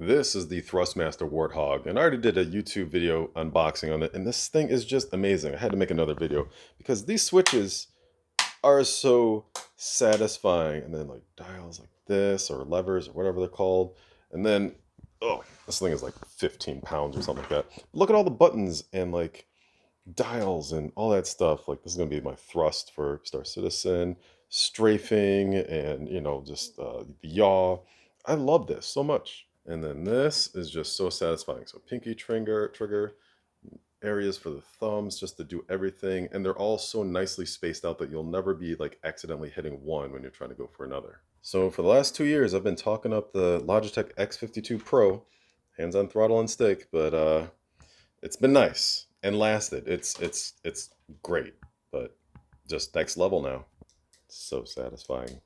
This is the Thrustmaster Warthog, and I already did a YouTube video unboxing on it, and this thing is just amazing. I had to make another video because these switches are so satisfying, and then like dials like this, or levers, or whatever they're called, and then, oh, this thing is like 15 pounds or something like that. Look at all the buttons and like dials and all that stuff. Like this is gonna be my thrust for Star Citizen, strafing, and you know, just uh, the yaw. I love this so much. And then this is just so satisfying. So pinky trigger, trigger, areas for the thumbs just to do everything. And they're all so nicely spaced out that you'll never be like accidentally hitting one when you're trying to go for another. So for the last two years, I've been talking up the Logitech X52 Pro, hands on throttle and stick, but uh, it's been nice and lasted. It's, it's, it's great, but just next level now. so satisfying.